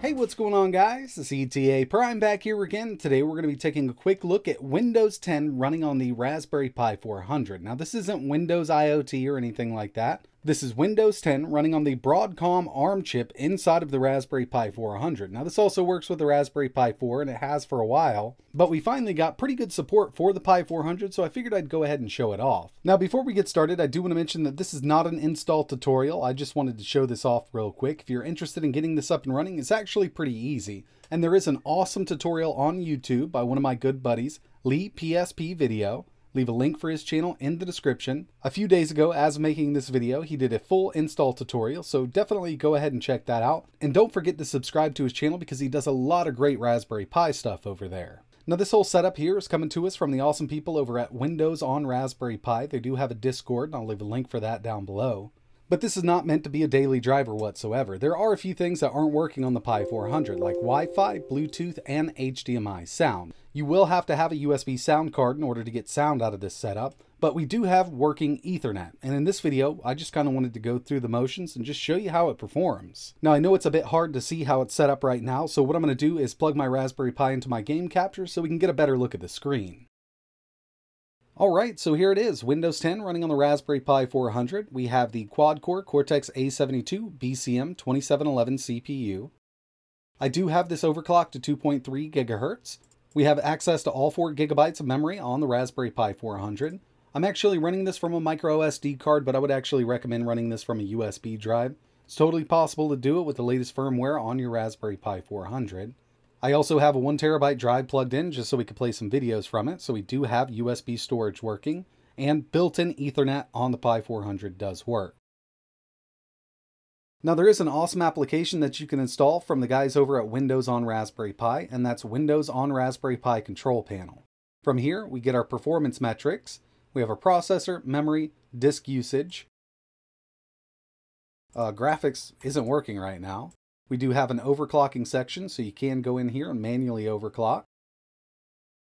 Hey, what's going on guys? It's ETA Prime back here again. Today we're going to be taking a quick look at Windows 10 running on the Raspberry Pi 400. Now this isn't Windows IoT or anything like that. This is Windows 10 running on the Broadcom ARM chip inside of the Raspberry Pi 400. Now this also works with the Raspberry Pi 4 and it has for a while, but we finally got pretty good support for the Pi 400 so I figured I'd go ahead and show it off. Now before we get started I do want to mention that this is not an install tutorial, I just wanted to show this off real quick. If you're interested in getting this up and running, it's actually pretty easy. And there is an awesome tutorial on YouTube by one of my good buddies, Lee PSP Video. Leave a link for his channel in the description. A few days ago, as making this video, he did a full install tutorial, so definitely go ahead and check that out. And don't forget to subscribe to his channel because he does a lot of great Raspberry Pi stuff over there. Now this whole setup here is coming to us from the awesome people over at Windows on Raspberry Pi. They do have a Discord, and I'll leave a link for that down below. But this is not meant to be a daily driver whatsoever. There are a few things that aren't working on the Pi 400, like Wi-Fi, Bluetooth, and HDMI sound. You will have to have a USB sound card in order to get sound out of this setup, but we do have working Ethernet. And in this video, I just kind of wanted to go through the motions and just show you how it performs. Now I know it's a bit hard to see how it's set up right now, so what I'm going to do is plug my Raspberry Pi into my game capture so we can get a better look at the screen. Alright, so here it is, Windows 10 running on the Raspberry Pi 400. We have the quad-core Cortex-A72 BCM 2711 CPU. I do have this overclocked to 2.3 gigahertz. We have access to all 4 gigabytes of memory on the Raspberry Pi 400. I'm actually running this from a micro SD card, but I would actually recommend running this from a USB drive. It's totally possible to do it with the latest firmware on your Raspberry Pi 400. I also have a one terabyte drive plugged in just so we could play some videos from it. So we do have USB storage working and built-in ethernet on the Pi 400 does work. Now there is an awesome application that you can install from the guys over at Windows on Raspberry Pi, and that's Windows on Raspberry Pi Control Panel. From here, we get our performance metrics. We have our processor, memory, disk usage. Uh, graphics isn't working right now. We do have an overclocking section, so you can go in here and manually overclock.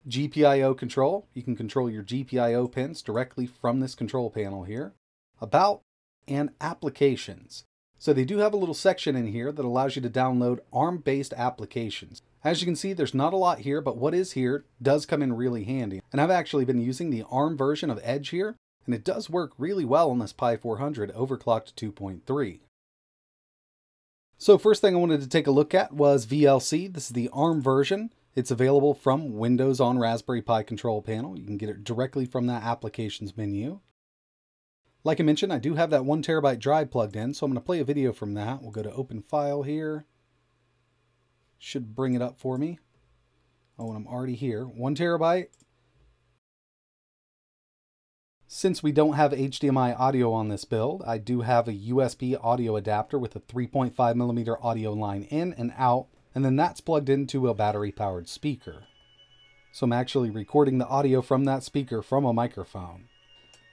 GPIO control, you can control your GPIO pins directly from this control panel here. About and applications. So they do have a little section in here that allows you to download ARM-based applications. As you can see, there's not a lot here, but what is here does come in really handy. And I've actually been using the ARM version of Edge here, and it does work really well on this Pi 400 overclocked to 2.3. So first thing I wanted to take a look at was VLC. This is the ARM version. It's available from Windows on Raspberry Pi control panel. You can get it directly from that applications menu. Like I mentioned, I do have that one terabyte drive plugged in, so I'm going to play a video from that. We'll go to open file here. Should bring it up for me. Oh, and I'm already here. One terabyte, since we don't have HDMI audio on this build, I do have a USB audio adapter with a 3.5 millimeter audio line in and out, and then that's plugged into a battery powered speaker. So I'm actually recording the audio from that speaker from a microphone.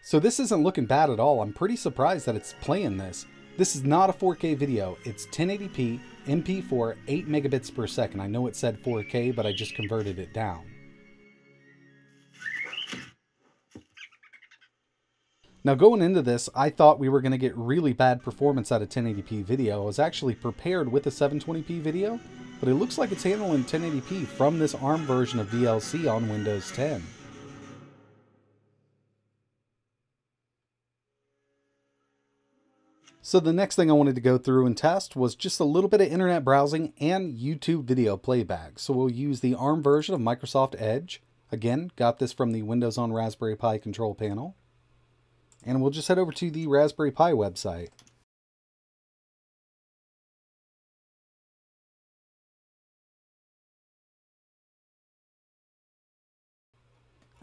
So this isn't looking bad at all. I'm pretty surprised that it's playing this. This is not a 4K video. It's 1080p, MP4, 8 megabits per second. I know it said 4K, but I just converted it down. Now going into this, I thought we were going to get really bad performance out of 1080p video. I was actually prepared with a 720p video, but it looks like it's handling 1080p from this ARM version of VLC on Windows 10. So the next thing I wanted to go through and test was just a little bit of internet browsing and YouTube video playback. So we'll use the ARM version of Microsoft Edge. Again, got this from the Windows on Raspberry Pi control panel and we'll just head over to the Raspberry Pi website.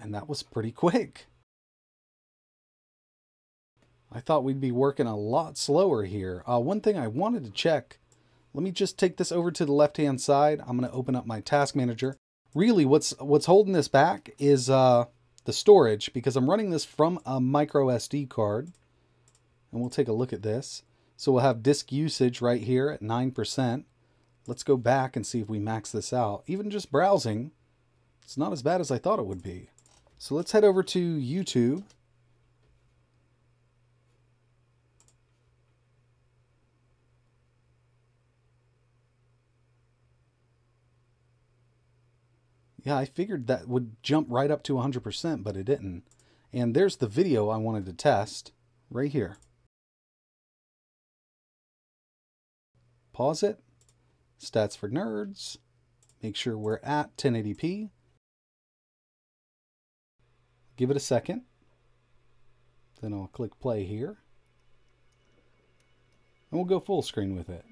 And that was pretty quick. I thought we'd be working a lot slower here. Uh, one thing I wanted to check, let me just take this over to the left-hand side. I'm going to open up my task manager. Really, what's what's holding this back is uh, the storage because I'm running this from a micro SD card. And we'll take a look at this. So we'll have disk usage right here at 9%. Let's go back and see if we max this out. Even just browsing, it's not as bad as I thought it would be. So let's head over to YouTube. Yeah, I figured that would jump right up to 100%, but it didn't. And there's the video I wanted to test right here. Pause it. Stats for nerds. Make sure we're at 1080p. Give it a second. Then I'll click play here. And we'll go full screen with it.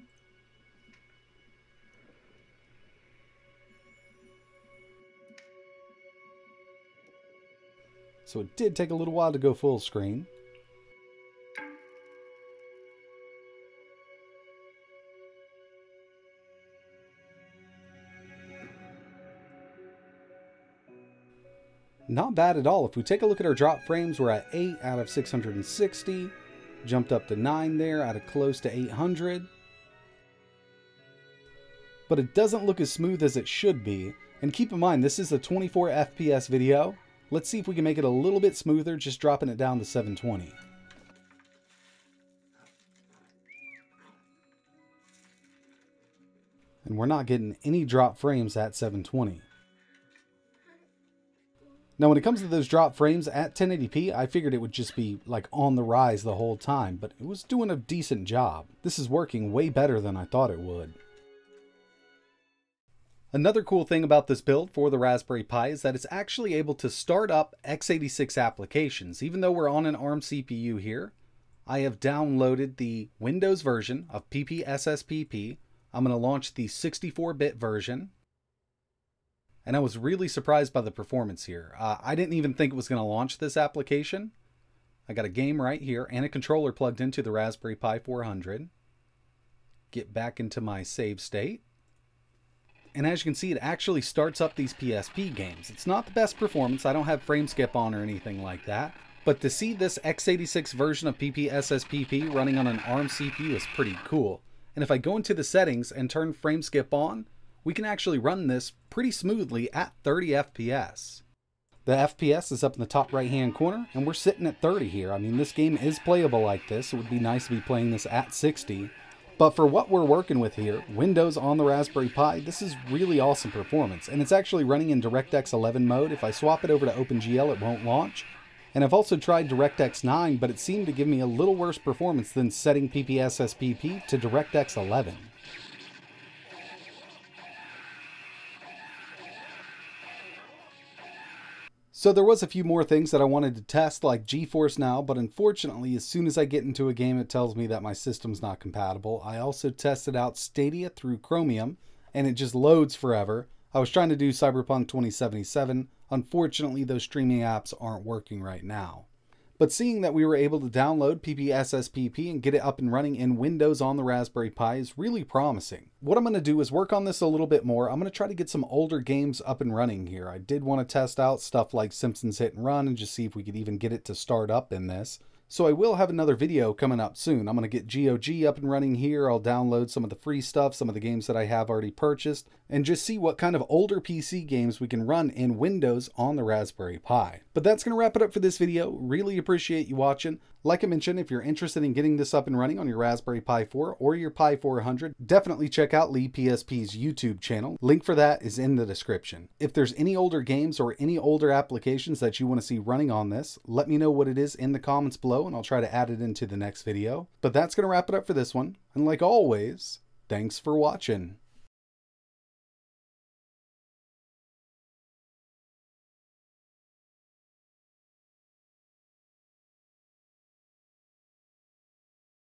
So it did take a little while to go full screen. Not bad at all. If we take a look at our drop frames, we're at 8 out of 660. Jumped up to 9 there out of close to 800. But it doesn't look as smooth as it should be. And keep in mind, this is a 24 FPS video. Let's see if we can make it a little bit smoother, just dropping it down to 720. And we're not getting any drop frames at 720. Now, when it comes to those drop frames at 1080p, I figured it would just be like on the rise the whole time, but it was doing a decent job. This is working way better than I thought it would. Another cool thing about this build for the Raspberry Pi is that it's actually able to start up x86 applications. Even though we're on an ARM CPU here, I have downloaded the Windows version of PPSSPP. I'm going to launch the 64-bit version. And I was really surprised by the performance here. Uh, I didn't even think it was going to launch this application. I got a game right here and a controller plugged into the Raspberry Pi 400. Get back into my save state and as you can see, it actually starts up these PSP games. It's not the best performance, I don't have frame skip on or anything like that, but to see this x86 version of PPSSPP running on an ARM CPU is pretty cool. And if I go into the settings and turn frame skip on, we can actually run this pretty smoothly at 30 FPS. The FPS is up in the top right hand corner, and we're sitting at 30 here. I mean, this game is playable like this. It would be nice to be playing this at 60, but for what we're working with here, Windows on the Raspberry Pi, this is really awesome performance. And it's actually running in DirectX 11 mode. If I swap it over to OpenGL, it won't launch. And I've also tried DirectX 9, but it seemed to give me a little worse performance than setting PPSSPP to DirectX 11. So there was a few more things that I wanted to test like GeForce Now, but unfortunately as soon as I get into a game it tells me that my system's not compatible. I also tested out Stadia through Chromium and it just loads forever. I was trying to do Cyberpunk 2077. Unfortunately those streaming apps aren't working right now. But seeing that we were able to download PPSSPP and get it up and running in Windows on the Raspberry Pi is really promising. What I'm going to do is work on this a little bit more. I'm going to try to get some older games up and running here. I did want to test out stuff like Simpsons Hit and Run and just see if we could even get it to start up in this. So I will have another video coming up soon. I'm going to get GOG up and running here. I'll download some of the free stuff, some of the games that I have already purchased, and just see what kind of older PC games we can run in Windows on the Raspberry Pi. But that's going to wrap it up for this video. Really appreciate you watching. Like I mentioned, if you're interested in getting this up and running on your Raspberry Pi 4 or your Pi 400, definitely check out Lee PSP's YouTube channel. Link for that is in the description. If there's any older games or any older applications that you want to see running on this, let me know what it is in the comments and I'll try to add it into the next video. But that's going to wrap it up for this one. And like always, thanks for watching.